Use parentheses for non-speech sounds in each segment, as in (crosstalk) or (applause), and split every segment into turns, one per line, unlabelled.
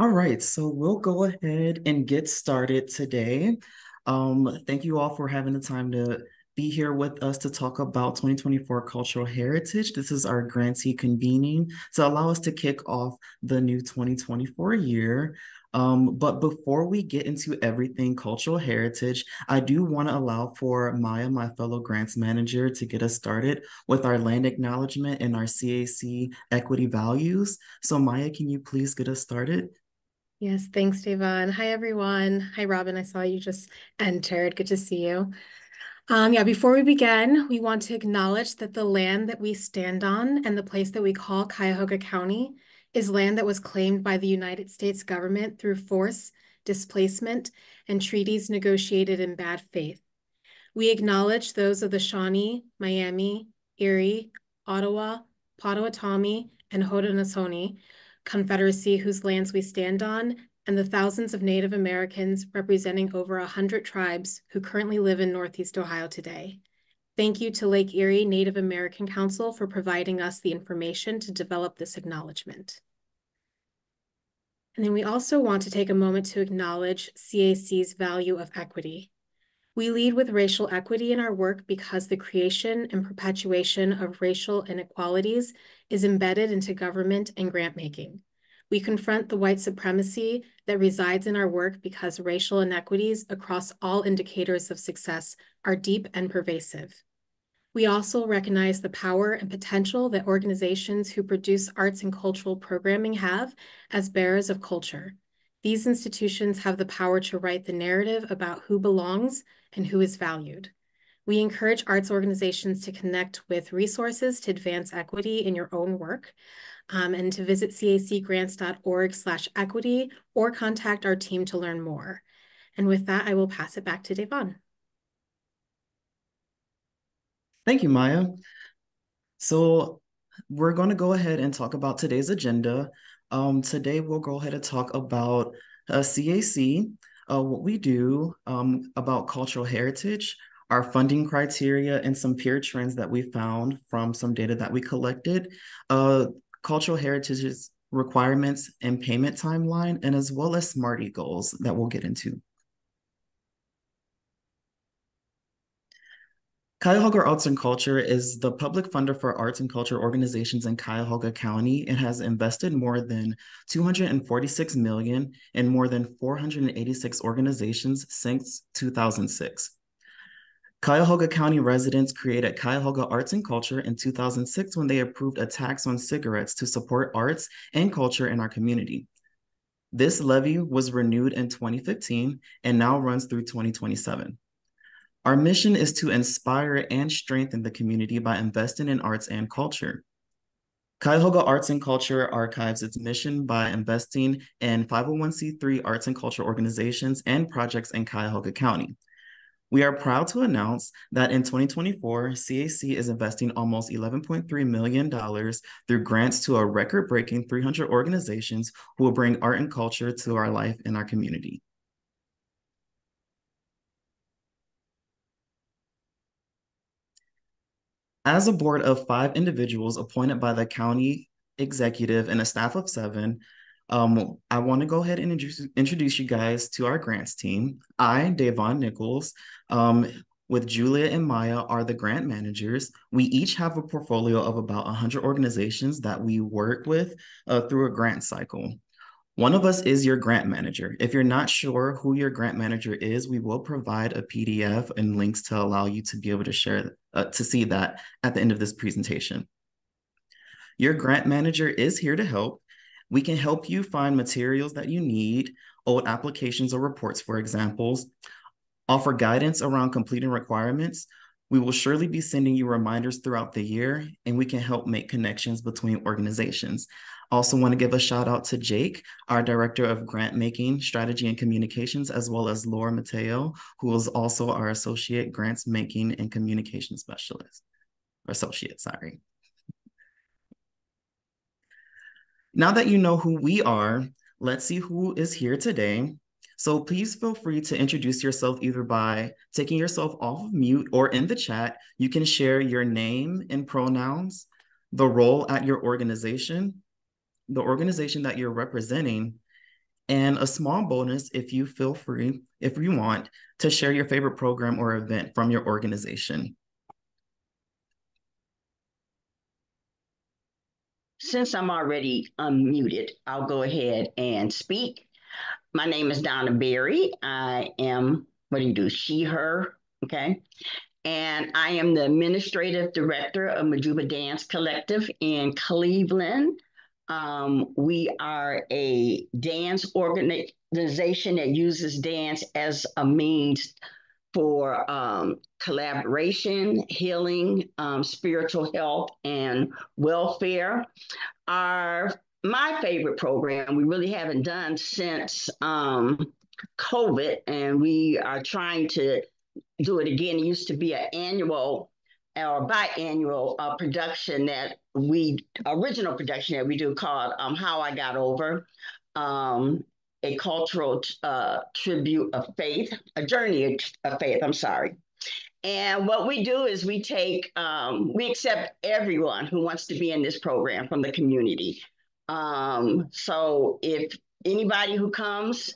All right, so we'll go ahead and get started today. Um, thank you all for having the time to be here with us to talk about 2024 Cultural Heritage. This is our grantee convening to allow us to kick off the new 2024 year. Um, but before we get into everything cultural heritage, I do want to allow for Maya, my fellow grants manager, to get us started with our land acknowledgement and our CAC equity values. So Maya, can you please get us started?
Yes, thanks, Devon. Hi, everyone. Hi, Robin. I saw you just entered. Good to see you. Um, yeah, before we begin, we want to acknowledge that the land that we stand on and the place that we call Cuyahoga County is land that was claimed by the United States government through force, displacement, and treaties negotiated in bad faith. We acknowledge those of the Shawnee, Miami, Erie, Ottawa, Potawatomi, and Haudenosaunee Confederacy whose lands we stand on, and the thousands of Native Americans representing over 100 tribes who currently live in Northeast Ohio today. Thank you to Lake Erie Native American Council for providing us the information to develop this acknowledgement. And then we also want to take a moment to acknowledge CAC's value of equity. We lead with racial equity in our work because the creation and perpetuation of racial inequalities is embedded into government and grant making. We confront the white supremacy that resides in our work because racial inequities across all indicators of success are deep and pervasive. We also recognize the power and potential that organizations who produce arts and cultural programming have as bearers of culture. These institutions have the power to write the narrative about who belongs and who is valued. We encourage arts organizations to connect with resources to advance equity in your own work um, and to visit cacgrants.org slash equity or contact our team to learn more. And with that, I will pass it back to Devon.
Thank you, Maya. So we're going to go ahead and talk about today's agenda. Um, today, we'll go ahead and talk about uh, CAC, uh, what we do um, about cultural heritage, our funding criteria, and some peer trends that we found from some data that we collected, uh, cultural heritage's requirements and payment timeline, and as well as SMARTIE goals that we'll get into. Cuyahoga Arts and Culture is the public funder for arts and culture organizations in Cuyahoga County. It has invested more than 246 million in more than 486 organizations since 2006. Cuyahoga County residents created Cuyahoga Arts and Culture in 2006 when they approved a tax on cigarettes to support arts and culture in our community. This levy was renewed in 2015 and now runs through 2027. Our mission is to inspire and strengthen the community by investing in arts and culture. Cuyahoga Arts and Culture archives its mission by investing in 501c3 arts and culture organizations and projects in Cuyahoga County. We are proud to announce that in 2024, CAC is investing almost $11.3 million through grants to a record breaking 300 organizations who will bring art and culture to our life in our community. As a board of five individuals appointed by the county executive and a staff of seven, um, I want to go ahead and introduce, introduce you guys to our grants team. I, Davon Nichols, um, with Julia and Maya are the grant managers. We each have a portfolio of about 100 organizations that we work with uh, through a grant cycle. One of us is your grant manager. If you're not sure who your grant manager is, we will provide a PDF and links to allow you to be able to share, uh, to see that at the end of this presentation. Your grant manager is here to help. We can help you find materials that you need, old applications or reports, for examples, offer guidance around completing requirements. We will surely be sending you reminders throughout the year, and we can help make connections between organizations. Also want to give a shout out to Jake, our Director of Grant Making, Strategy and Communications, as well as Laura Mateo, who is also our Associate Grants Making and Communication Specialist, or Associate, sorry. Now that you know who we are, let's see who is here today. So please feel free to introduce yourself either by taking yourself off of mute or in the chat. You can share your name and pronouns, the role at your organization, the organization that you're representing, And a small bonus if you feel free, if you want, to share your favorite program or event from your organization.
Since I'm already unmuted, I'll go ahead and speak. My name is Donna Berry. I am, what do you do? She, her, okay? And I am the administrative director of Mojuba Dance Collective in Cleveland. Um, we are a dance organization that uses dance as a means for um, collaboration, healing, um, spiritual health, and welfare. Our my favorite program we really haven't done since um, COVID, and we are trying to do it again. It used to be an annual or biannual uh, production that we original production that we do called um, How I Got Over, um, a cultural uh, tribute of faith, a journey of faith. I'm sorry. And what we do is we take, um, we accept everyone who wants to be in this program from the community. Um, so if anybody who comes,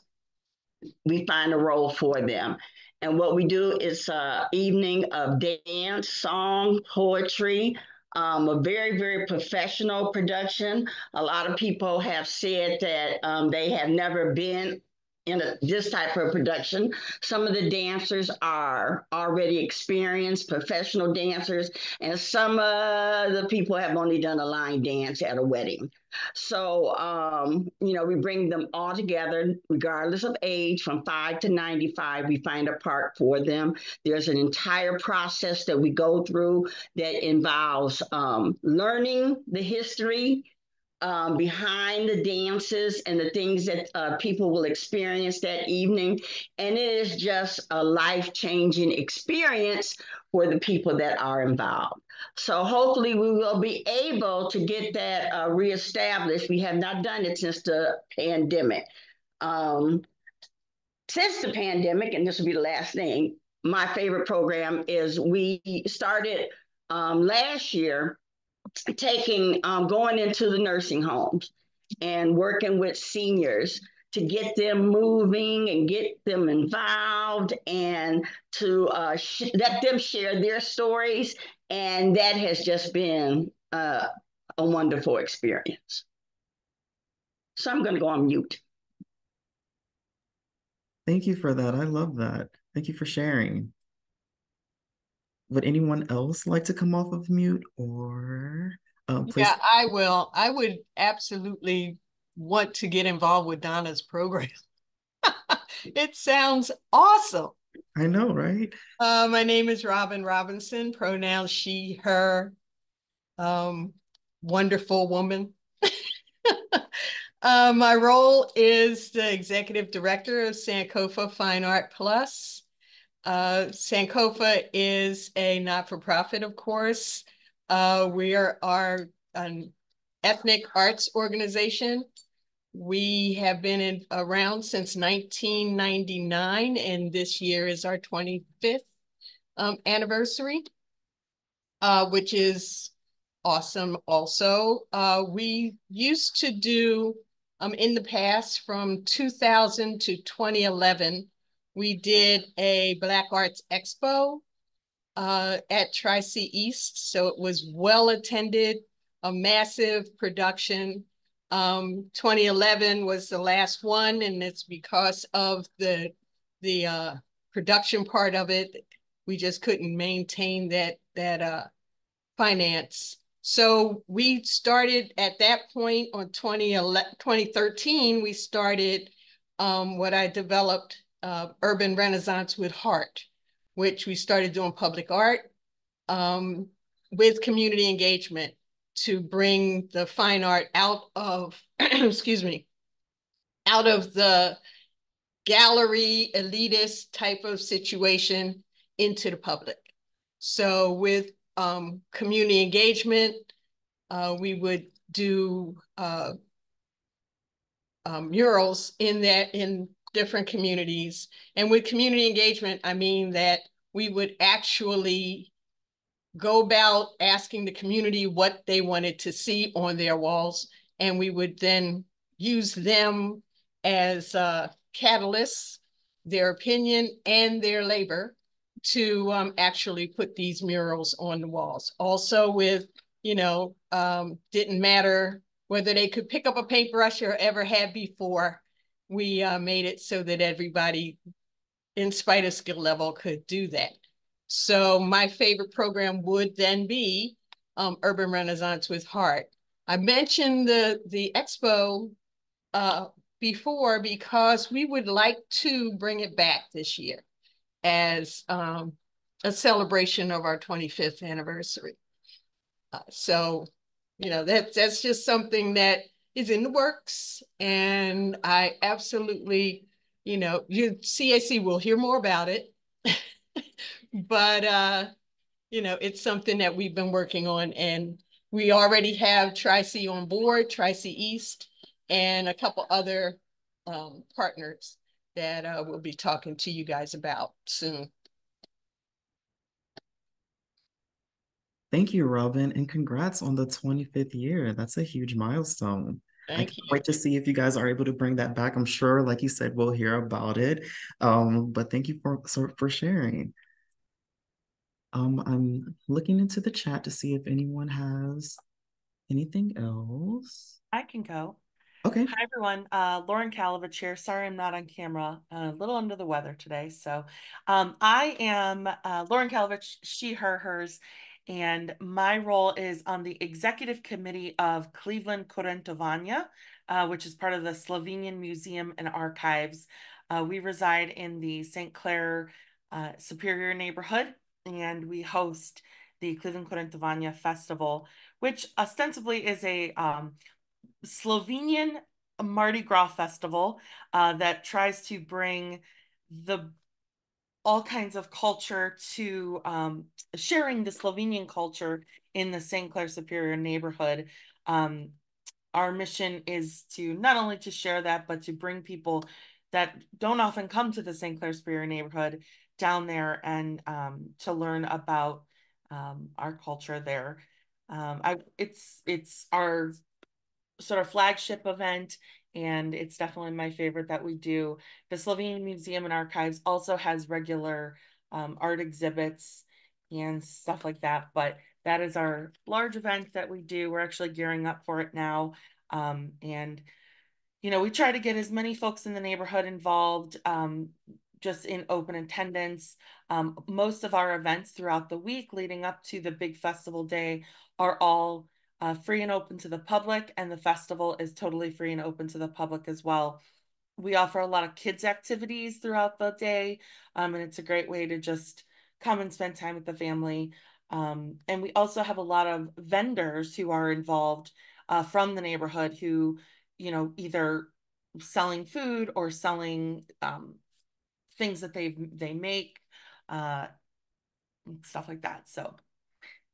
we find a role for them. And what we do is uh, evening of dance, song, poetry, um, a very, very professional production. A lot of people have said that um, they have never been in a, this type of production. Some of the dancers are already experienced professional dancers, and some of the people have only done a line dance at a wedding. So, um, you know, we bring them all together, regardless of age, from five to 95. We find a park for them. There's an entire process that we go through that involves um, learning the history um, behind the dances and the things that uh, people will experience that evening. And it is just a life changing experience for the people that are involved. So hopefully we will be able to get that uh, reestablished. We have not done it since the pandemic. Um, since the pandemic, and this will be the last thing, my favorite program is we started um, last year taking um, going into the nursing homes and working with seniors to get them moving and get them involved and to uh, sh- let them share their stories. And that has just been uh, a wonderful experience. So I'm going to go on mute.
Thank you for that. I love that. Thank you for sharing. Would anyone else like to come off of mute or
uh, please? Yeah, I will. I would absolutely want to get involved with Donna's program. (laughs) it sounds awesome.
I know, right?
Uh, my name is Robin Robinson, pronouns she, her, um, wonderful woman. (laughs) uh, my role is the executive director of Sankofa Fine Art Plus. Uh, Sankofa is a not-for-profit, of course. Uh, we are, are an ethnic arts organization. We have been in, around since 1999, and this year is our 25th um, anniversary, uh, which is awesome also. Uh, we used to do, um, in the past, from 2000 to 2011, we did a Black Arts Expo uh, at Tri-C East. So it was well attended, a massive production. Um, 2011 was the last one, and it's because of the the uh, production part of it. We just couldn't maintain that that uh, finance. So we started at that point on 2013, we started um, what I developed uh, Urban Renaissance with Heart, which we started doing public art um, with community engagement to bring the fine art out of, (clears throat) excuse me, out of the gallery elitist type of situation into the public. So with um, community engagement, uh, we would do uh, um, murals in that in different communities. And with community engagement, I mean that we would actually go about asking the community what they wanted to see on their walls. And we would then use them as uh, catalysts, their opinion and their labor to um, actually put these murals on the walls. Also with, you know, um, didn't matter whether they could pick up a paintbrush or ever had before, we uh, made it so that everybody in spite of skill level could do that. So my favorite program would then be um, Urban Renaissance with Heart. I mentioned the, the expo uh, before because we would like to bring it back this year as um, a celebration of our 25th anniversary. Uh, so, you know, that, that's just something that is in the works. And I absolutely, you know, you CAC will hear more about it. (laughs) but, uh, you know, it's something that we've been working on. And we already have Tri-C on board, Tri-C East, and a couple other um, partners that uh, we'll be talking to you guys about soon.
Thank you, Robin, and congrats on the 25th year. That's a huge milestone.
Thank
I can't
you.
wait to see if you guys are able to bring that back. I'm sure, like you said, we'll hear about it. Um, but thank you for for sharing. Um, I'm looking into the chat to see if anyone has anything else.
I can go.
Okay.
Hi, everyone. Uh, Lauren Kalovich here. Sorry I'm not on camera. a little under the weather today. So um, I am uh, Lauren Kalovich, she, her, hers. And my role is on the executive committee of Cleveland Kurentovanje, uh, which is part of the Slovenian Museum and Archives. Uh, we reside in the St. Clair uh, Superior neighborhood, and we host the Cleveland Kurentovanje Festival, which ostensibly is a um, Slovenian Mardi Gras festival uh, that tries to bring the all kinds of culture to um, sharing the Slovenian culture in the St. Clair Superior neighborhood. Um, our mission is to not only to share that, but to bring people that don't often come to the St. Clair Superior neighborhood down there and um, to learn about um, our culture there. Um, I, it's it's our sort of flagship event and it's definitely my favorite that we do. The Slovenian Museum and Archives also has regular um, art exhibits and stuff like that, but that is our large event that we do. We're actually gearing up for it now. Um, and, you know, we try to get as many folks in the neighborhood involved um, just in open attendance. Um, most of our events throughout the week leading up to the big festival day are all uh, free and open to the public, and the festival is totally free and open to the public as well. We offer a lot of kids' activities throughout the day, um, and it's a great way to just come and spend time with the family. Um, and we also have a lot of vendors who are involved uh, from the neighborhood who, you know, either selling food or selling um, things that they they make, uh, stuff like that. So,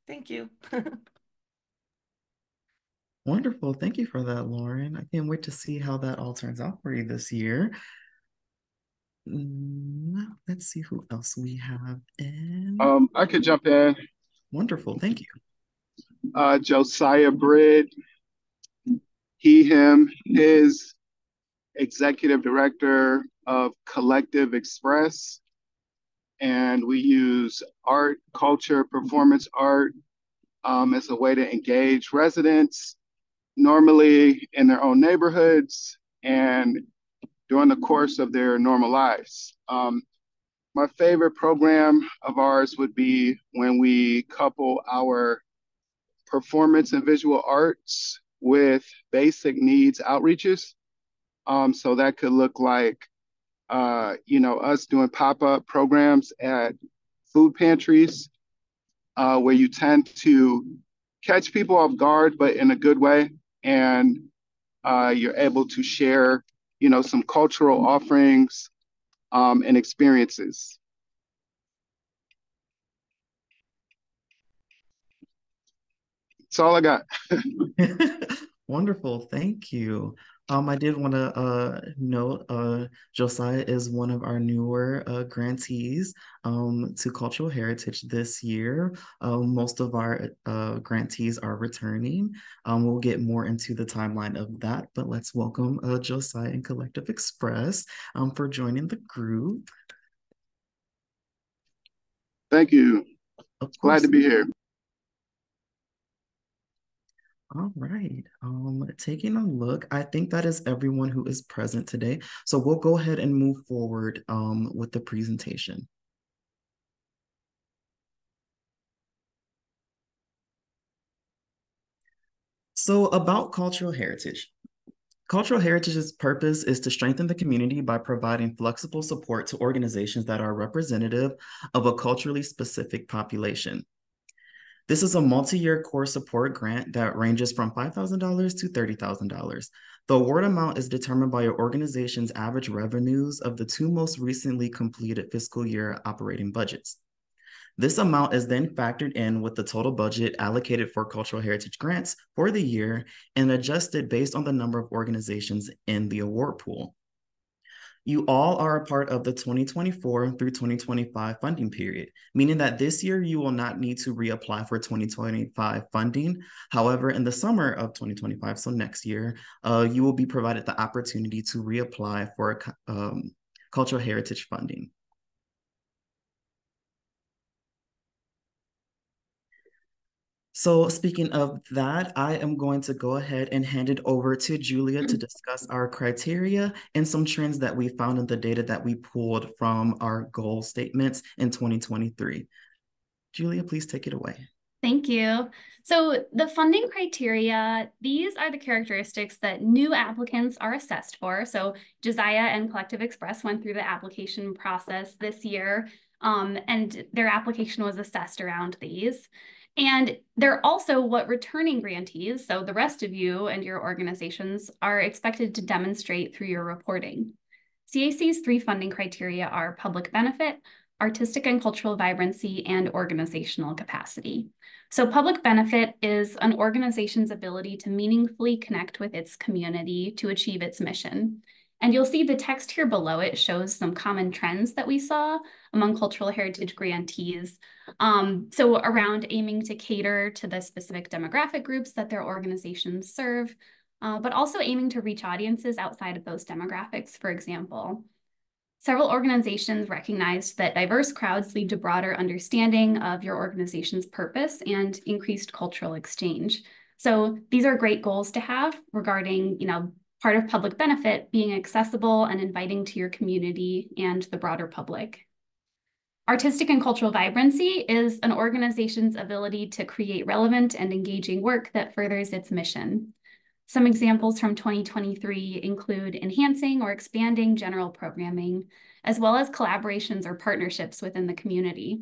thank you. (laughs)
Wonderful. Thank you for that, Lauren. I can't wait to see how that all turns out for you this year. Mm, let's see who else we have in.
Um, I could jump in.
Wonderful. Thank you.
Uh, Josiah Britt, he, him, his executive director of Collective Express. And we use art, culture, performance art um, as a way to engage residents normally in their own neighborhoods and during the course of their normal lives. Um, my favorite program of ours would be when we couple our performance and visual arts with basic needs outreaches. Um, so that could look like, uh, you know, us doing pop-up programs at food pantries, uh, where you tend to catch people off guard, but in a good way and uh, you're able to share, you know, some cultural offerings um, and experiences. That's all I got. (laughs) (laughs)
Wonderful. Thank you. Um, I did want to uh, note uh, Josiah is one of our newer uh, grantees um, to Cultural Heritage this year. Um, most of our uh, grantees are returning. Um, we'll get more into the timeline of that, but let's welcome uh, Josiah and Collective Express um, for joining the group.
Thank you. Glad to be here.
All right. Um, taking a look, I think that is everyone who is present today. So we'll go ahead and move forward um, with the presentation. So about cultural heritage. Cultural Heritage's purpose is to strengthen the community by providing flexible support to organizations that are representative of a culturally specific population. This is a multi-year core support grant that ranges from $5,000 to $30,000. The award amount is determined by your organization's average revenues of the two most recently completed fiscal year operating budgets. This amount is then factored in with the total budget allocated for cultural heritage grants for the year and adjusted based on the number of organizations in the award pool. You all are a part of the 2024 through 2025 funding period, meaning that this year you will not need to reapply for 2025 funding. However, in the summer of 2025, so next year, uh, you will be provided the opportunity to reapply for um, cultural heritage funding. So speaking of that, I am going to go ahead and hand it over to Julia to discuss our criteria and some trends that we found in the data that we pulled from our goal statements in 2023. Julia, please take it away.
Thank you. So the funding criteria, these are the characteristics that new applicants are assessed for. So Josiah and Collective Express went through the application process this year, um, and their application was assessed around these. And they're also what returning grantees, so the rest of you and your organizations, are expected to demonstrate through your reporting. CAC's three funding criteria are public benefit, artistic and cultural vibrancy, and organizational capacity. So public benefit is an organization's ability to meaningfully connect with its community to achieve its mission. And you'll see the text here below it shows some common trends that we saw among cultural heritage grantees. Um, so around aiming to cater to the specific demographic groups that their organizations serve, uh, but also aiming to reach audiences outside of those demographics, for example. Several organizations recognized that diverse crowds lead to broader understanding of your organization's purpose and increased cultural exchange. So these are great goals to have regarding, you know, part of public benefit being accessible and inviting to your community and the broader public. Artistic and cultural vibrancy is an organization's ability to create relevant and engaging work that furthers its mission. Some examples from 2023 include enhancing or expanding general programming, as well as collaborations or partnerships within the community.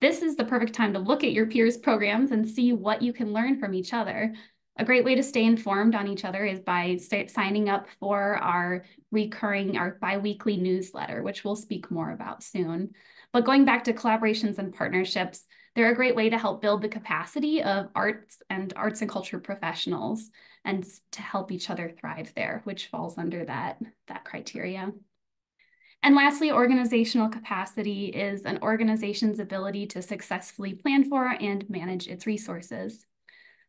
This is the perfect time to look at your peers' programs and see what you can learn from each other, a great way to stay informed on each other is by signing up for our recurring, our biweekly newsletter, which we'll speak more about soon. But going back to collaborations and partnerships, they're a great way to help build the capacity of arts and arts and culture professionals and to help each other thrive there, which falls under that, that criteria. And lastly, organizational capacity is an organization's ability to successfully plan for and manage its resources.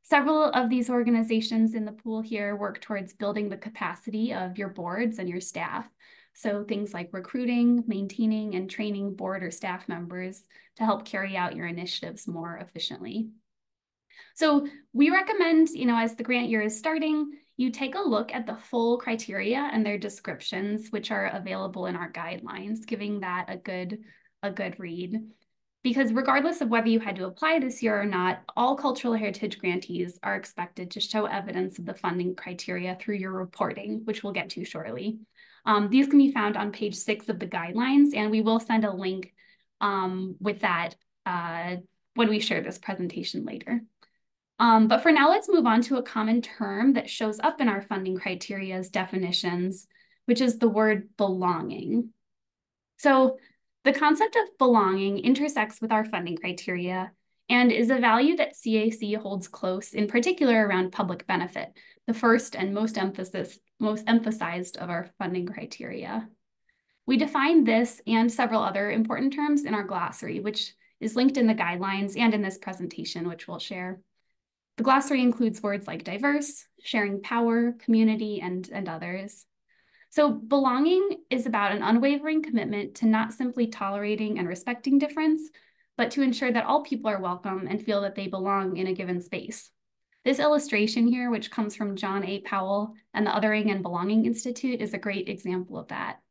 Several of these organizations in the pool here work towards building the capacity of your boards and your staff. So things like recruiting, maintaining, and training board or staff members to help carry out your initiatives more efficiently. So we recommend, you know, as the grant year is starting, you take a look at the full criteria and their descriptions, which are available in our guidelines, giving that a good, a good read because regardless of whether you had to apply this year or not, all cultural heritage grantees are expected to show evidence of the funding criteria through your reporting, which we'll get to shortly. Um, these can be found on page six of the guidelines, and we will send a link um, with that uh, when we share this presentation later. Um, but for now, let's move on to a common term that shows up in our funding criteria's definitions, which is the word belonging. So the concept of belonging intersects with our funding criteria and is a value that CAC holds close, in particular around public benefit, the first and most emphasis most emphasized of our funding criteria. We define this and several other important terms in our glossary, which is linked in the guidelines and in this presentation, which we'll share. The glossary includes words like diverse, sharing power, community, and, and others. So belonging is about an unwavering commitment to not simply tolerating and respecting difference, but to ensure that all people are welcome and feel that they belong in a given space. This illustration here, which comes from John A. Powell and the Othering and Belonging Institute, is a great example of that.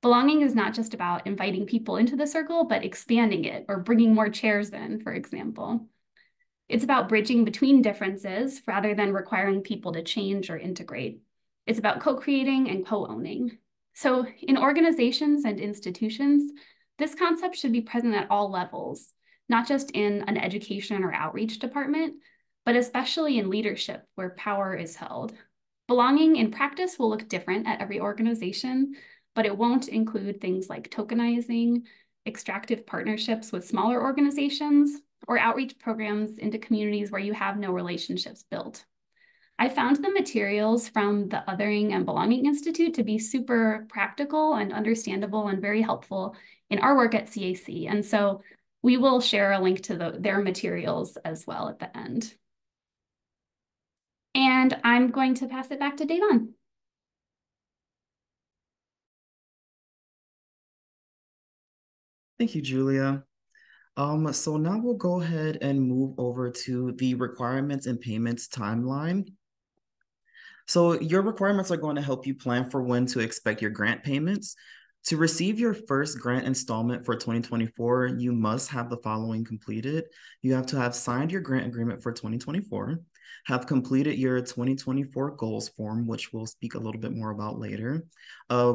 Belonging is not just about inviting people into the circle, but expanding it or bringing more chairs in, for example. It's about bridging between differences rather than requiring people to change or integrate. It's about co-creating and co-owning. So in organizations and institutions, this concept should be present at all levels, not just in an education or outreach department, but especially in leadership where power is held. Belonging in practice will look different at every organization, but it won't include things like tokenizing, extractive partnerships with smaller organizations, or outreach programs into communities where you have no relationships built. I found the materials from the Othering and Belonging Institute to be super practical and understandable and very helpful in our work at CAC. And so we will share a link to the, their materials as well at the end. And I'm going to pass it back to Davon.
Thank you, Julia. Um, so now we'll go ahead and move over to the requirements and payments timeline. So your requirements are going to help you plan for when to expect your grant payments. To receive your first grant installment for 2024, you must have the following completed. You have to have signed your grant agreement for 2024, have completed your 2024 goals form, which we'll speak a little bit more about later. Uh,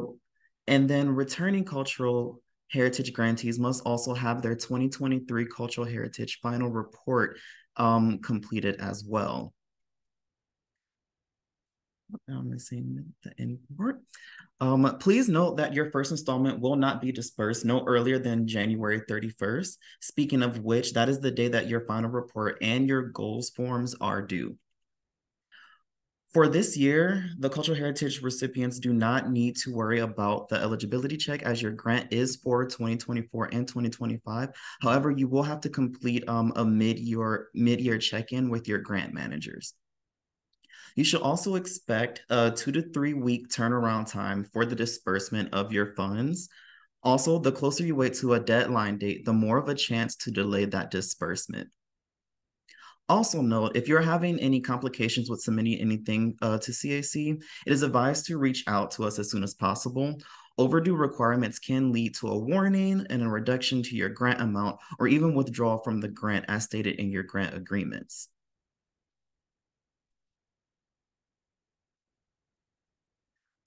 and then returning cultural heritage grantees must also have their 2023 cultural heritage final report um, completed as well. I'm missing the import. Um, please note that your first installment will not be dispersed no earlier than January 31st. Speaking of which, that is the day that your final report and your goals forms are due. For this year, the cultural heritage recipients do not need to worry about the eligibility check as your grant is for 2024 and 2025. However, you will have to complete um, a mid-year mid-year check-in with your grant managers. You should also expect a two to three week turnaround time for the disbursement of your funds. Also, the closer you wait to a deadline date, the more of a chance to delay that disbursement. Also note, if you're having any complications with submitting anything uh, to CAC, it is advised to reach out to us as soon as possible. Overdue requirements can lead to a warning and a reduction to your grant amount or even withdrawal from the grant as stated in your grant agreements.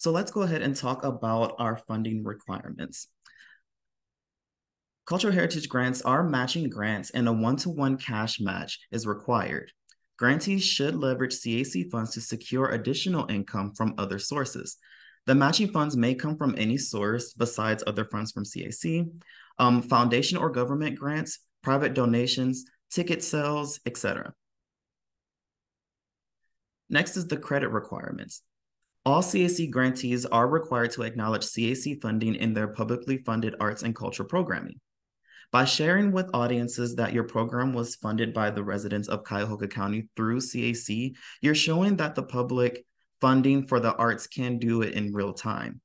So let's go ahead and talk about our funding requirements. Cultural heritage grants are matching grants and a one-to-one cash match is required. Grantees should leverage CAC funds to secure additional income from other sources. The matching funds may come from any source besides other funds from CAC, um, foundation or government grants, private donations, ticket sales, etc. Next is the credit requirements. All CAC grantees are required to acknowledge CAC funding in their publicly funded arts and culture programming. By sharing with audiences that your program was funded by the residents of Cuyahoga County through CAC, you're showing that the public funding for the arts can do it in real time.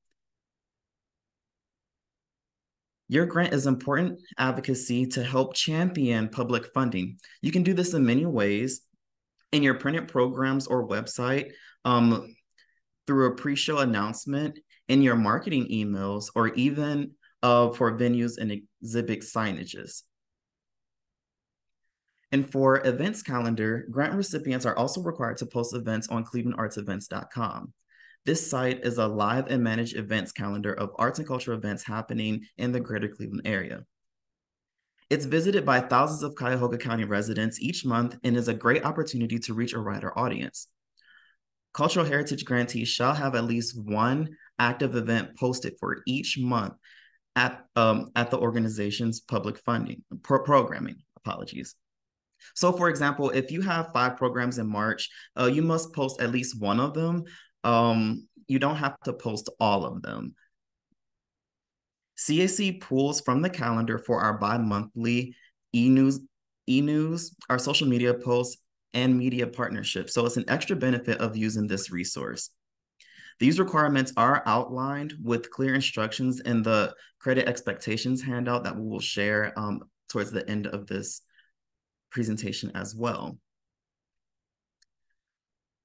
Your grant is important advocacy to help champion public funding. You can do this in many ways in your printed programs or website. Um, through a pre-show announcement in your marketing emails or even uh, for venues and exhibit signages. And for events calendar, grant recipients are also required to post events on clevelandartsevents.com. This site is a live and managed events calendar of arts and culture events happening in the greater Cleveland area. It's visited by thousands of Cuyahoga County residents each month and is a great opportunity to reach a wider audience. Cultural Heritage grantees shall have at least one active event posted for each month at, um, at the organization's public funding pro programming. Apologies. So for example, if you have five programs in March, uh, you must post at least one of them. Um, you don't have to post all of them. CAC pulls from the calendar for our bi-monthly e-news, e-news, our social media posts, and media partnerships. So it's an extra benefit of using this resource. These requirements are outlined with clear instructions in the credit expectations handout that we will share um, towards the end of this presentation as well.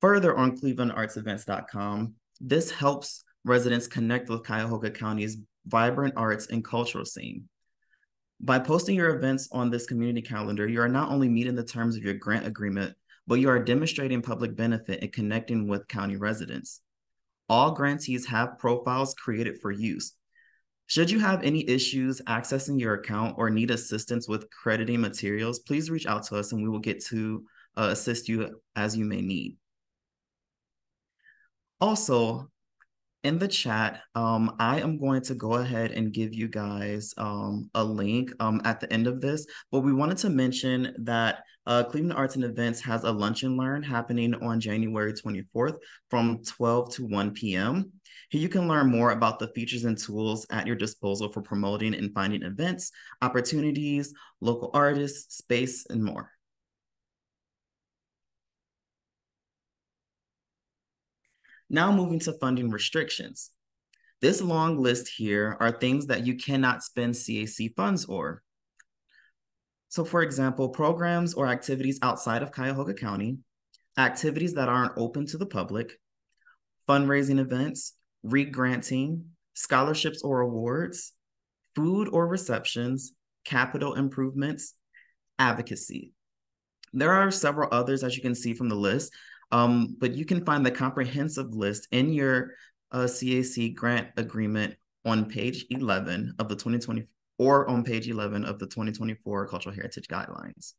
Further on clevelandartsevents.com, this helps residents connect with Cuyahoga County's vibrant arts and cultural scene. By posting your events on this community calendar, you are not only meeting the terms of your grant agreement, but you are demonstrating public benefit and connecting with county residents. All grantees have profiles created for use. Should you have any issues accessing your account or need assistance with crediting materials, please reach out to us and we will get to uh, assist you as you may need. Also, in the chat, um, I am going to go ahead and give you guys um, a link um, at the end of this, but we wanted to mention that uh, Cleveland Arts and Events has a lunch and learn happening on January 24th from 12 to 1 p.m. Here you can learn more about the features and tools at your disposal for promoting and finding events, opportunities, local artists, space, and more. Now moving to funding restrictions. This long list here are things that you cannot spend CAC funds or. So for example, programs or activities outside of Cuyahoga County, activities that aren't open to the public, fundraising events, re-granting, scholarships or awards, food or receptions, capital improvements, advocacy. There are several others, as you can see from the list, um, but you can find the comprehensive list in your uh, CAC grant agreement on page 11 of the 2020 or on page 11 of the 2024 Cultural Heritage Guidelines.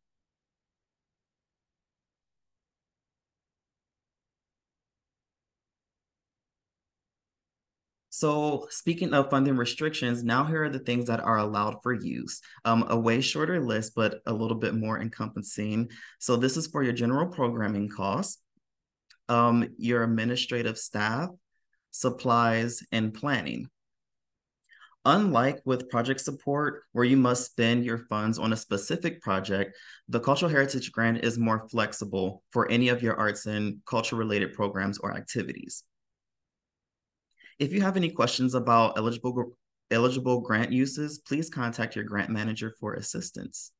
So speaking of funding restrictions, now here are the things that are allowed for use. Um, a way shorter list, but a little bit more encompassing. So this is for your general programming costs um, your administrative staff, supplies, and planning. Unlike with project support, where you must spend your funds on a specific project, the Cultural Heritage Grant is more flexible for any of your arts and culture related programs or activities. If you have any questions about eligible, eligible grant uses, please contact your grant manager for assistance.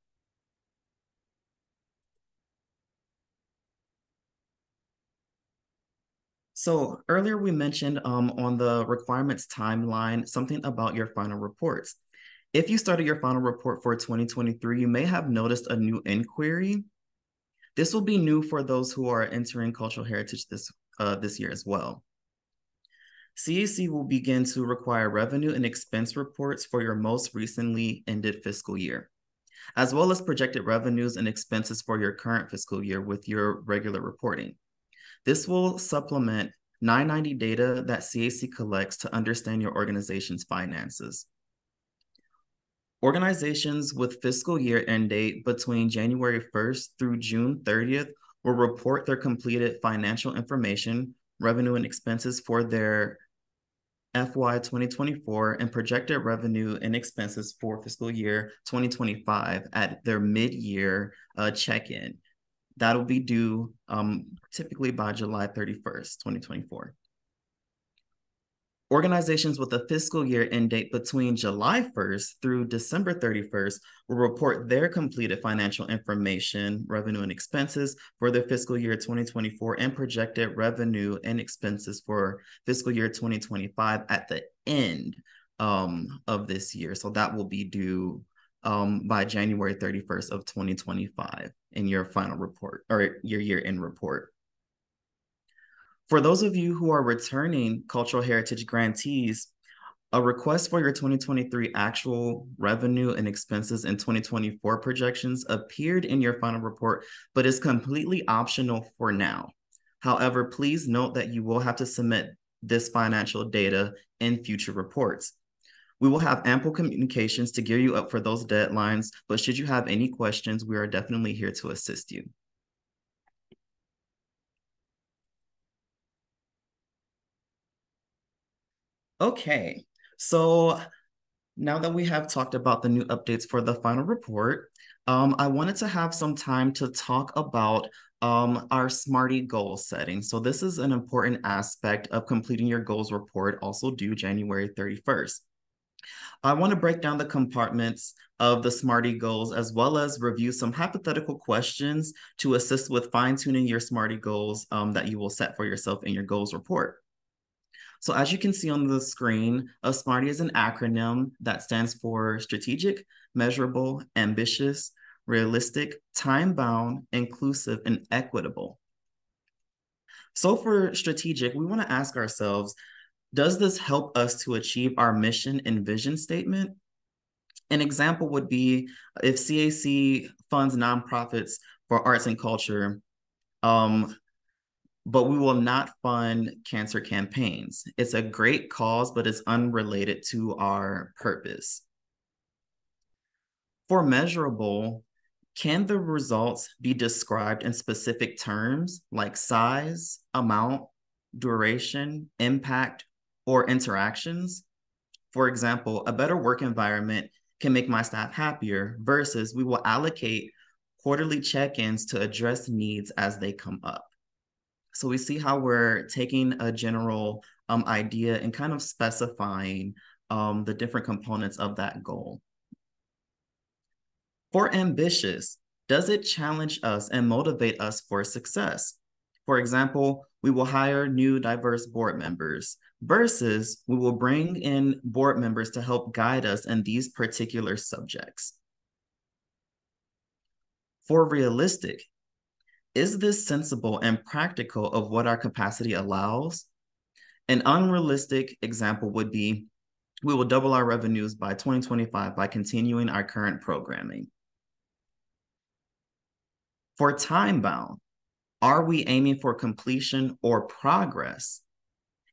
So earlier we mentioned um, on the requirements timeline, something about your final reports. If you started your final report for 2023, you may have noticed a new inquiry. This will be new for those who are entering cultural heritage this, uh, this year as well. CAC will begin to require revenue and expense reports for your most recently ended fiscal year, as well as projected revenues and expenses for your current fiscal year with your regular reporting. This will supplement 990 data that CAC collects to understand your organization's finances. Organizations with fiscal year end date between January 1st through June 30th will report their completed financial information, revenue, and expenses for their FY 2024 and projected revenue and expenses for fiscal year 2025 at their mid year uh, check in. That'll be due um, typically by July 31st, 2024. Organizations with a fiscal year end date between July 1st through December 31st will report their completed financial information, revenue, and expenses for their fiscal year 2024 and projected revenue and expenses for fiscal year 2025 at the end um, of this year. So that will be due um, by January 31st of 2025 in your final report or your year-end report. For those of you who are returning cultural heritage grantees, a request for your 2023 actual revenue and expenses and 2024 projections appeared in your final report, but is completely optional for now. However, please note that you will have to submit this financial data in future reports. We will have ample communications to gear you up for those deadlines, but should you have any questions, we are definitely here to assist you. Okay, so now that we have talked about the new updates for the final report, um, I wanted to have some time to talk about um, our SMARTIE goal setting. So this is an important aspect of completing your goals report, also due January 31st. I want to break down the compartments of the SMARTIE goals as well as review some hypothetical questions to assist with fine tuning your SMARTIE goals um, that you will set for yourself in your goals report. So as you can see on the screen, a SMARTIE is an acronym that stands for strategic, measurable, ambitious, realistic, time-bound, inclusive, and equitable. So for strategic, we want to ask ourselves, does this help us to achieve our mission and vision statement? An example would be if CAC funds nonprofits for arts and culture, um, but we will not fund cancer campaigns. It's a great cause, but it's unrelated to our purpose. For measurable, can the results be described in specific terms like size, amount, duration, impact, or interactions? For example, a better work environment can make my staff happier versus we will allocate quarterly check-ins to address needs as they come up. So we see how we're taking a general um, idea and kind of specifying um, the different components of that goal. For ambitious, does it challenge us and motivate us for success? For example, we will hire new diverse board members versus we will bring in board members to help guide us in these particular subjects. For realistic, is this sensible and practical of what our capacity allows? An unrealistic example would be we will double our revenues by 2025 by continuing our current programming. For time bound, are we aiming for completion or progress?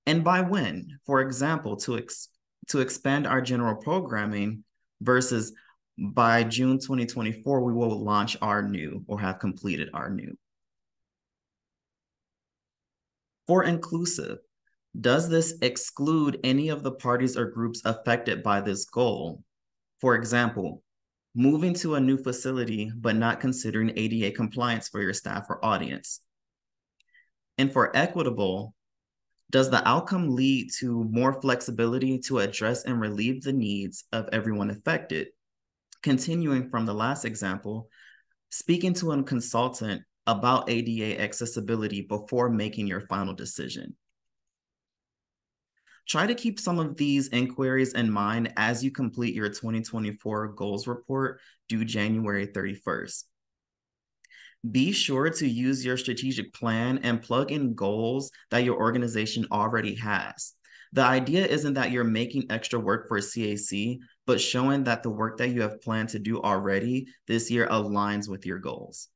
And by when? For example, to, ex to expand our general programming versus by June 2024, we will launch our new or have completed our new. For inclusive, does this exclude any of the parties or groups affected by this goal? For example, moving to a new facility but not considering ADA compliance for your staff or audience. And for equitable, does the outcome lead to more flexibility to address and relieve the needs of everyone affected? Continuing from the last example, speaking to a consultant about ADA accessibility before making your final decision. Try to keep some of these inquiries in mind as you complete your 2024 goals report due January 31st. Be sure to use your strategic plan and plug in goals that your organization already has. The idea isn't that you're making extra work for CAC, but showing that the work that you have planned to do already this year aligns with your goals.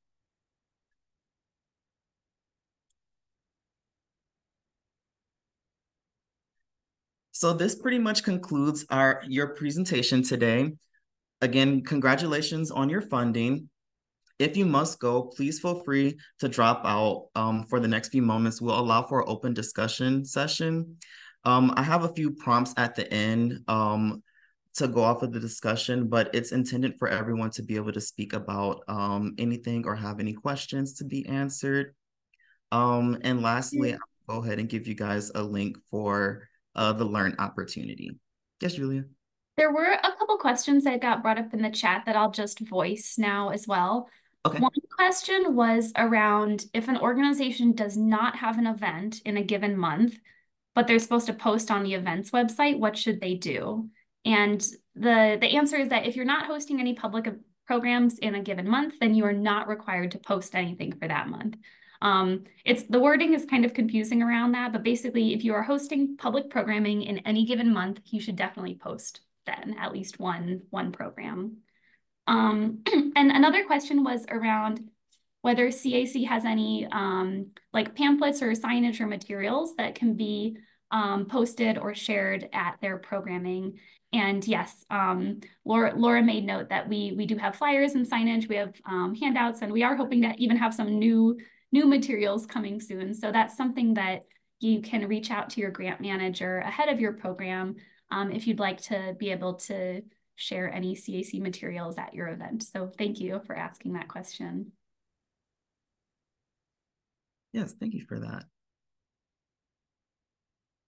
So this pretty much concludes our your presentation today. Again, congratulations on your funding. If you must go, please feel free to drop out um, for the next few moments. We'll allow for an open discussion session. Um, I have a few prompts at the end um, to go off of the discussion, but it's intended for everyone to be able to speak about um, anything or have any questions to be answered. Um, and lastly, I'll go ahead and give you guys a link for uh, the learn opportunity. Yes, Julia.
There were a couple questions that got brought up in the chat that I'll just voice now as well. Okay. One question was around if an organization does not have an event in a given month, but they're supposed to post on the events website, what should they do? And the, the answer is that if you're not hosting any public programs in a given month, then you are not required to post anything for that month. Um, it's the wording is kind of confusing around that, but basically, if you are hosting public programming in any given month, you should definitely post then at least one one program. Um, (clears throat) and another question was around whether CAC has any um, like pamphlets or signage or materials that can be um, posted or shared at their programming. And yes, um, Laura, Laura made note that we we do have flyers and signage, we have um, handouts, and we are hoping to even have some new new materials coming soon. So that's something that you can reach out to your grant manager ahead of your program um, if you'd like to be able to share any CAC materials at your event. So thank you for asking that question.
Yes, thank you for that.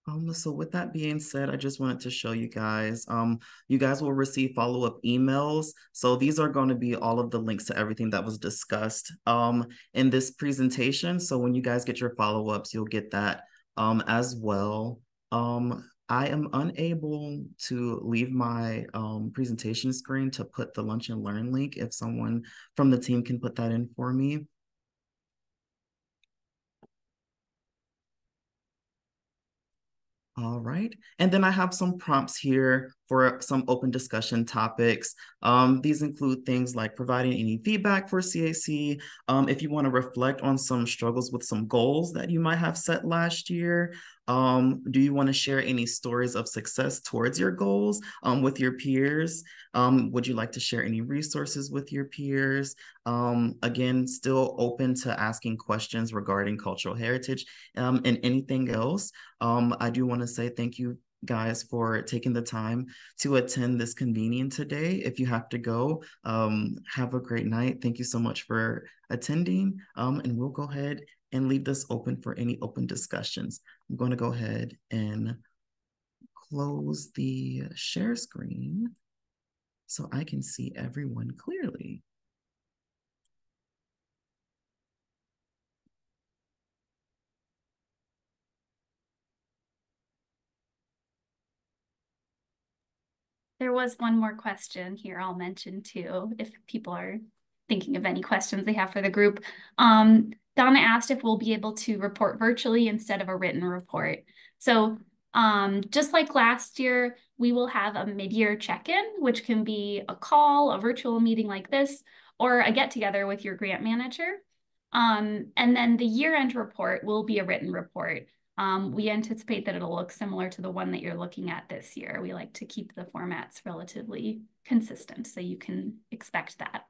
Um, so with that being said, I just wanted to show you guys, um, you guys will receive follow-up emails. So these are going to be all of the links to everything that was discussed um, in this presentation. So when you guys get your follow-ups, you'll get that um, as well. Um, I am unable to leave my um, presentation screen to put the lunch and learn link if someone from the team can put that in for me. All right. And then I have some prompts here for some open discussion topics. Um, these include things like providing any feedback for CAC, um, if you want to reflect on some struggles with some goals that you might have set last year, um, do you want to share any stories of success towards your goals um, with your peers? Um, would you like to share any resources with your peers? Um, again, still open to asking questions regarding cultural heritage um, and anything else. Um, I do want to say thank you guys for taking the time to attend this convening today. If you have to go, um, have a great night. Thank you so much for attending. Um, and we'll go ahead and leave this open for any open discussions. I'm going to go ahead and close the share screen so I can see everyone clearly.
There was one more question here I'll mention too, if people are thinking of any questions they have for the group. Um, Donna asked if we'll be able to report virtually instead of a written report. So um, just like last year, we will have a mid-year check-in, which can be a call, a virtual meeting like this, or a get-together with your grant manager. Um, and then the year-end report will be a written report. Um, we anticipate that it'll look similar to the one that you're looking at this year. We like to keep the formats relatively consistent, so you can expect that.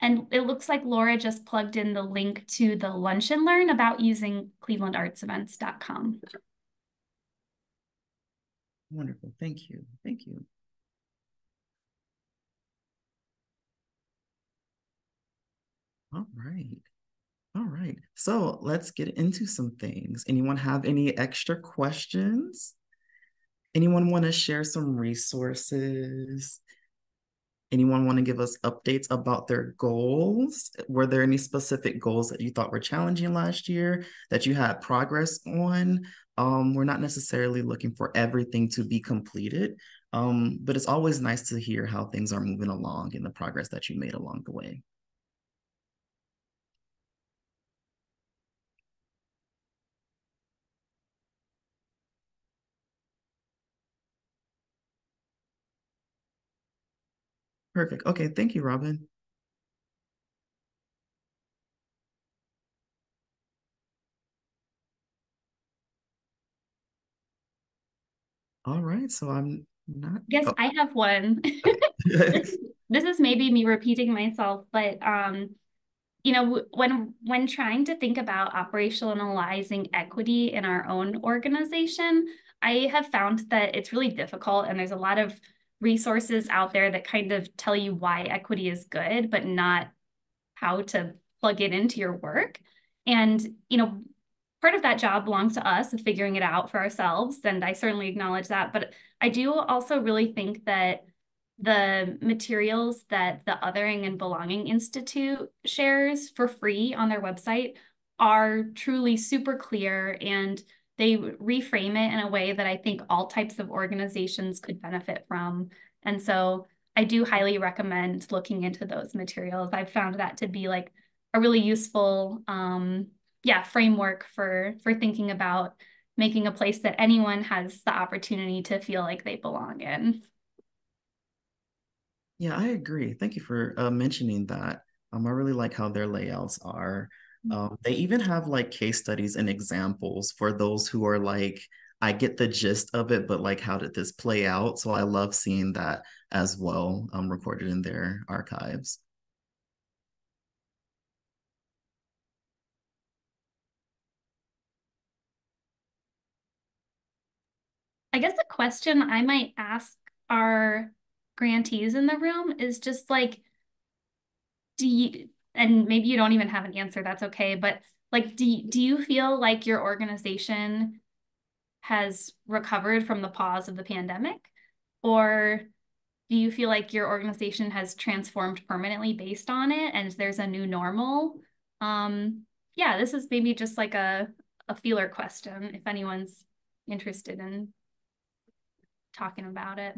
And it looks like Laura just plugged in the link to the lunch and learn about using clevelandartsevents.com.
Wonderful. Thank you. Thank you. All right. All right. So let's get into some things. Anyone have any extra questions? Anyone want to share some resources? Anyone want to give us updates about their goals? Were there any specific goals that you thought were challenging last year that you had progress on? Um, we're not necessarily looking for everything to be completed, um, but it's always nice to hear how things are moving along and the progress that you made along the way. Perfect. Okay, thank you, Robin. All right, so I'm not.
Yes,
oh.
I have one. (laughs) this, this is maybe me repeating myself, but um, you know, when when trying to think about operationalizing equity in our own organization, I have found that it's really difficult, and there's a lot of resources out there that kind of tell you why equity is good, but not how to plug it into your work. And, you know, part of that job belongs to us of figuring it out for ourselves. And I certainly acknowledge that. But I do also really think that the materials that the Othering and Belonging Institute shares for free on their website are truly super clear and they reframe it in a way that I think all types of organizations could benefit from. And so I do highly recommend looking into those materials. I've found that to be like a really useful, um, yeah, framework for for thinking about making a place that anyone has the opportunity to feel like they belong in.
Yeah, I agree. Thank you for uh, mentioning that. Um, I really like how their layouts are. Um, they even have like case studies and examples for those who are like, I get the gist of it, but like, how did this play out? So I love seeing that as well, um, recorded in their archives.
I guess a question I might ask our grantees in the room is just like, do you, and maybe you don't even have an answer, that's okay, but like, do you, do you feel like your organization has recovered from the pause of the pandemic? Or do you feel like your organization has transformed permanently based on it and there's a new normal? Um, yeah, this is maybe just like a, a feeler question if anyone's interested in talking about it.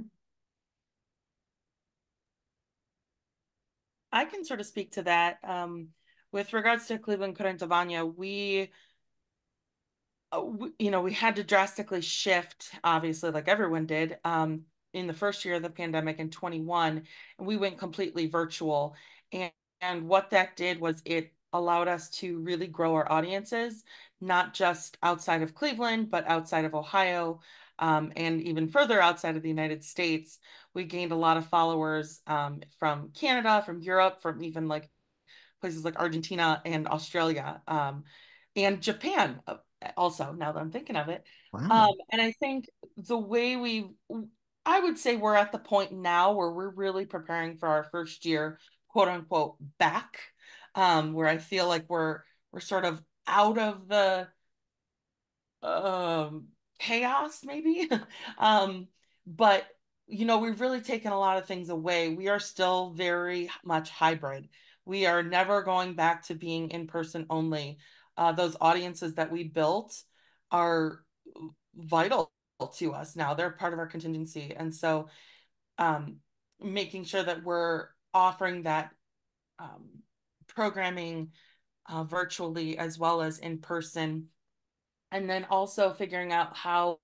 I can sort of speak to that. Um, with regards to Cleveland Current we, uh, we, you know, we had to drastically shift, obviously, like everyone did, um, in the first year of the pandemic in 21, and we went completely virtual. And, and what that did was it allowed us to really grow our audiences, not just outside of Cleveland, but outside of Ohio, um, and even further outside of the United States, we gained a lot of followers um, from Canada, from Europe, from even like places like Argentina and Australia, um, and Japan uh, also, now that I'm thinking of it. Wow. Um, and I think the way we, I would say we're at the point now where we're really preparing for our first year, quote unquote, back, um, where I feel like we're, we're sort of out of the, um, chaos maybe (laughs) um but you know we've really taken a lot of things away. We are still very much hybrid. We are never going back to being in person only. Uh, those audiences that we built are vital to us now. They're part of our contingency. And so um, making sure that we're offering that um, programming uh, virtually as well as in person. And then also figuring out how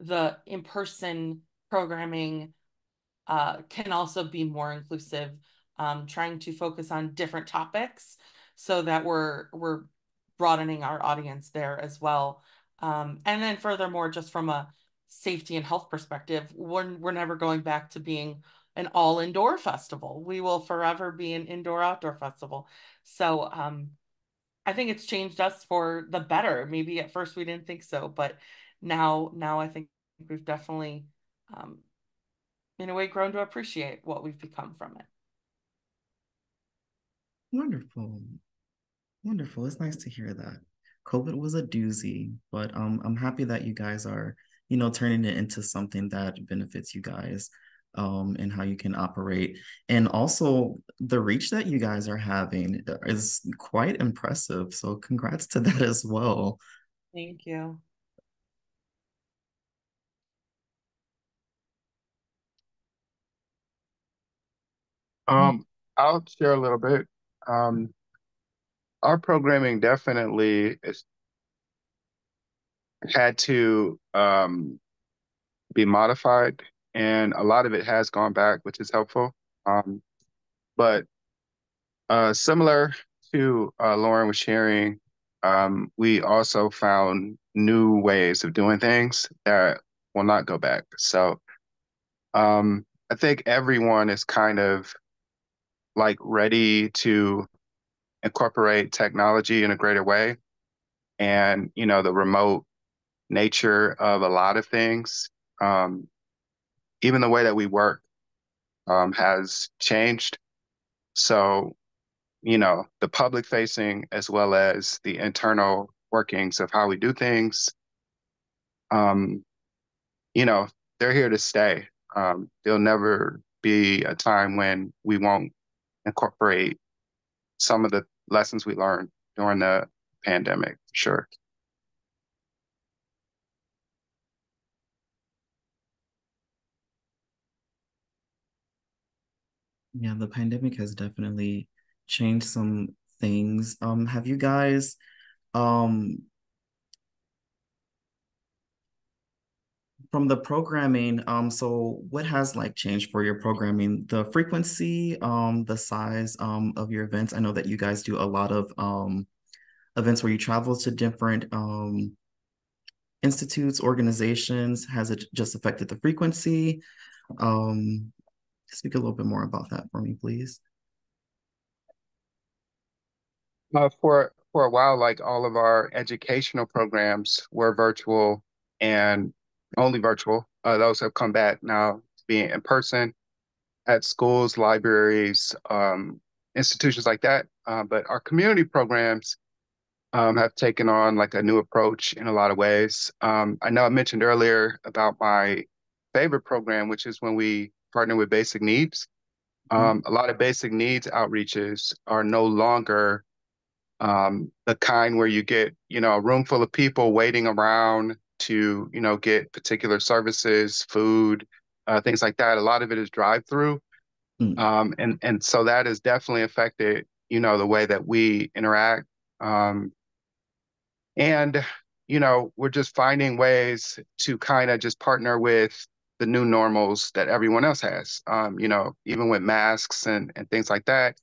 the in-person programming uh, can also be more inclusive um, trying to focus on different topics so that we're we're broadening our audience there as well. Um, and then furthermore just from a safety and health perspective we're, we're never going back to being an all indoor festival. We will forever be an indoor outdoor festival. So um, I think it's changed us for the better. Maybe at first we didn't think so, but now now I think we've definitely um, in a way grown to appreciate what we've become from it.
Wonderful. Wonderful. It's nice to hear that. COVID was a doozy, but um, I'm happy that you guys are, you know, turning it into something that benefits you guys um, and how you can operate. And also, the reach that you guys are having is quite impressive. So, congrats to (laughs) that as well.
Thank you.
Um, I'll share a little bit. Um, our programming definitely is had to um, be modified and a lot of it has gone back, which is helpful. Um, but uh, similar to uh, Lauren was sharing, um, we also found new ways of doing things that will not go back. So um, I think everyone is kind of like ready to incorporate technology in a greater way. And, you know, the remote nature of a lot of things um, even the way that we work um, has changed. So, you know, the public facing as well as the internal workings of how we do things, um, you know, they're here to stay. Um, there'll never be a time when we won't incorporate some of the lessons we learned during the pandemic, sure.
Yeah, the pandemic has definitely changed some things. Um, have you guys um from the programming, um, so what has like changed for your programming? The frequency, um, the size um of your events. I know that you guys do a lot of um events where you travel to different um, institutes, organizations? Has it just affected the frequency? Um, speak a little bit more about that for me, please.
Uh, for for a while, like all of our educational programs were virtual and only virtual. Uh, those have come back now to being in person at schools, libraries, um, institutions like that. Uh, but our community programs um, have taken on like a new approach in a lot of ways. Um, I know I mentioned earlier about my favorite program, which is when we partner with Basic Needs. Mm-hmm. Um, a lot of basic needs outreaches are no longer um, the kind where you get, you know, a room full of people waiting around to, you know, get particular services, food, uh, things like that. A lot of it is drive through. Mm. Um, and, and so that has definitely affected, you know, the way that we interact. Um, and, you know, we're just finding ways to kind of just partner with the new normals that everyone else has. Um, you know, even with masks and, and things like that.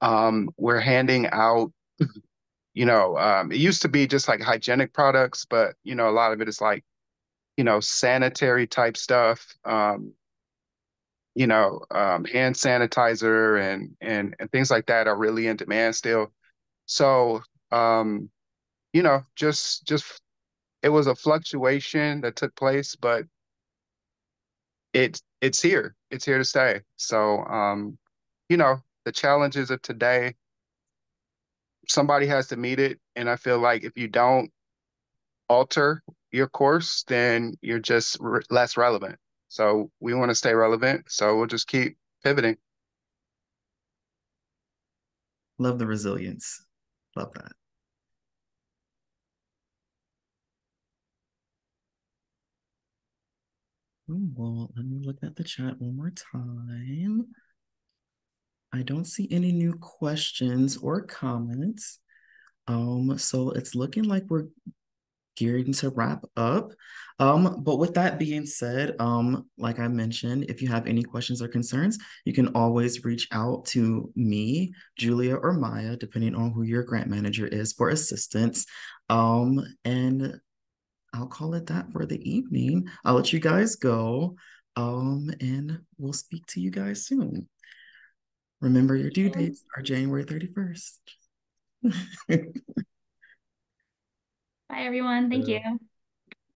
Um, we're handing out, (laughs) you know, um, it used to be just like hygienic products, but you know, a lot of it is like, you know, sanitary type stuff. Um, you know, um, hand sanitizer and and and things like that are really in demand still. So, um, you know, just just it was a fluctuation that took place, but it's it's here. It's here to stay. So, um, you know, the challenges of today, somebody has to meet it, and I feel like if you don't alter your course, then you're just re less relevant. So we want to stay relevant. So we'll just keep pivoting.
Love the resilience. Love that. well, let me look at the chat one more time. I don't see any new questions or comments. Um, so it's looking like we're gearing to wrap up. Um, but with that being said, um, like I mentioned, if you have any questions or concerns, you can always reach out to me, Julia, or Maya, depending on who your grant manager is for assistance. Um, and I'll call it that for the evening. I'll let you guys go. Um, and we'll speak to you guys soon. Remember your due dates are January 31st. (laughs)
Bye everyone. Thank you.